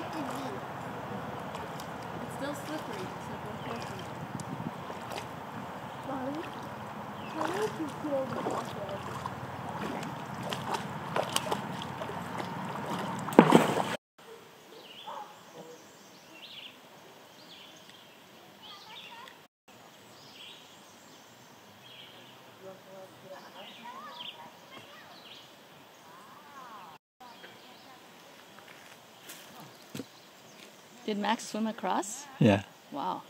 It's still slippery, so go careful. Mommy, how did you feel the water? Did Max swim across? Yeah. Wow.